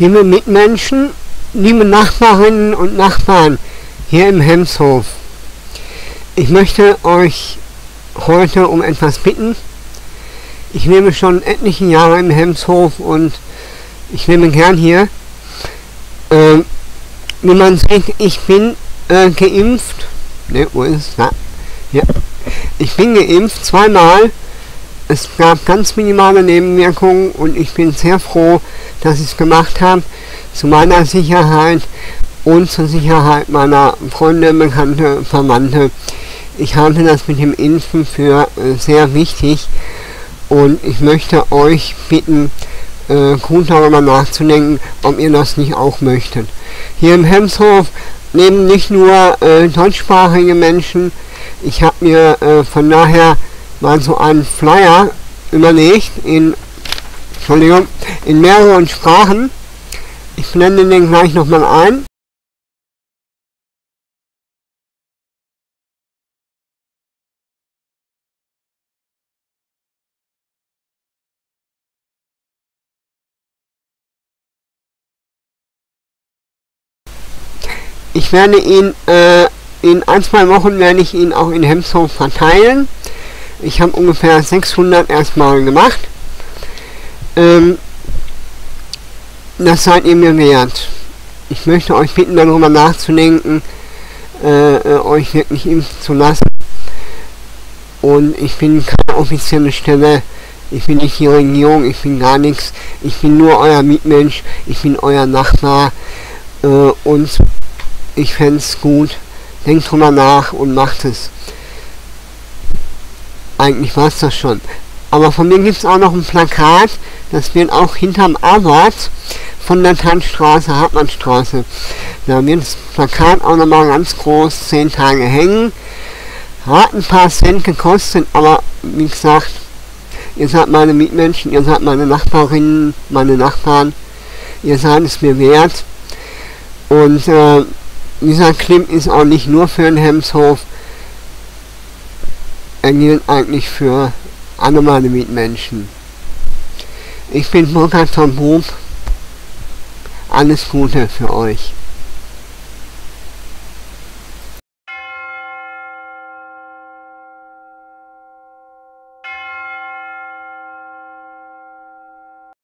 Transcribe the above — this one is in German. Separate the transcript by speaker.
Speaker 1: Liebe Mitmenschen, liebe Nachbarinnen und Nachbarn hier im Hemshof, ich möchte euch heute um etwas bitten. Ich lebe schon etliche Jahre im Hemshof und ich lebe gern hier. Ähm, wie man sieht, ich bin äh, geimpft. Ne, wo ist es? Ja. Ich bin geimpft zweimal es gab ganz minimale Nebenwirkungen und ich bin sehr froh, dass ich es gemacht habe, zu meiner Sicherheit und zur Sicherheit meiner Freunde, Bekannte, Verwandte. Ich halte das mit dem Impfen für äh, sehr wichtig und ich möchte euch bitten, äh, gut darüber nachzudenken, ob ihr das nicht auch möchtet. Hier im Hemshof leben nicht nur äh, deutschsprachige Menschen, ich habe mir von daher mal so einen Flyer überlegt in, Entschuldigung, in mehreren Sprachen. Ich blende den gleich nochmal ein. Ich werde ihn äh, in ein, zwei Wochen werde ich ihn auch in Hemshof verteilen. Ich habe ungefähr 600 erstmal gemacht. Ähm, das seid ihr mir wert. Ich möchte euch bitten, darüber nachzudenken, äh, äh, euch wirklich impfen zu lassen. Und ich bin keine offizielle Stelle, ich bin nicht die Regierung, ich bin gar nichts. Ich bin nur euer Mitmensch, ich bin euer Nachbar. Äh, und ich fände es gut. Denkt drüber nach und macht es. Eigentlich war es das schon. Aber von mir gibt es auch noch ein Plakat, das wird auch hinterm Arbeit von der Tanzstraße, Hartmannstraße. Da wird das Plakat auch nochmal ganz groß, 10 Tage hängen. Hat ein paar Cent gekostet, aber wie gesagt, ihr seid meine Mitmenschen, ihr seid meine Nachbarinnen, meine Nachbarn. Ihr seid es mir wert. Und äh, dieser Clip ist auch nicht nur für den Hemshof, er gilt eigentlich für meine Mitmenschen. Ich bin Burkhard von Bub. Alles Gute für euch.